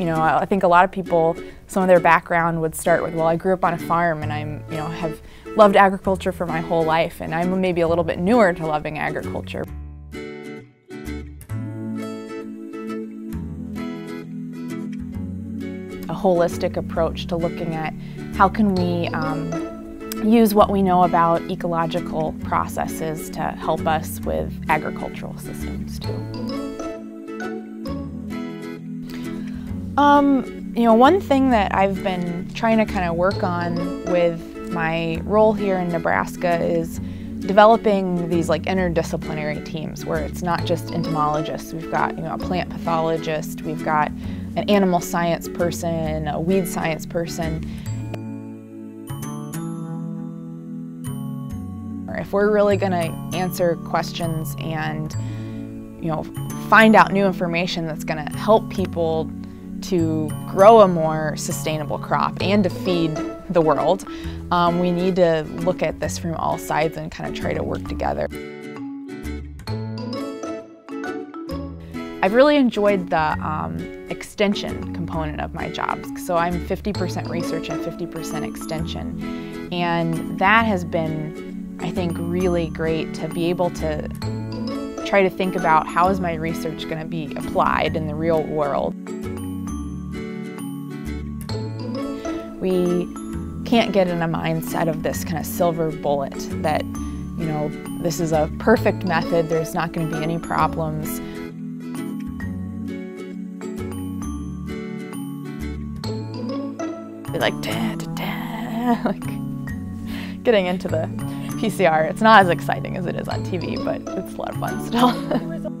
You know, I think a lot of people, some of their background would start with, well, I grew up on a farm and I'm, you know, have loved agriculture for my whole life and I'm maybe a little bit newer to loving agriculture. A holistic approach to looking at how can we um, use what we know about ecological processes to help us with agricultural systems too. Um, you know, one thing that I've been trying to kind of work on with my role here in Nebraska is developing these like interdisciplinary teams where it's not just entomologists. We've got, you know, a plant pathologist, we've got an animal science person, a weed science person. If we're really going to answer questions and, you know, find out new information that's going to help people to grow a more sustainable crop and to feed the world, um, we need to look at this from all sides and kind of try to work together. I've really enjoyed the um, extension component of my job. So I'm 50% research and 50% extension. And that has been, I think, really great to be able to try to think about how is my research going to be applied in the real world. We can't get in a mindset of this kind of silver bullet that, you know, this is a perfect method, there's not going to be any problems. Be like, da, da, da, like getting into the PCR. It's not as exciting as it is on TV, but it's a lot of fun still.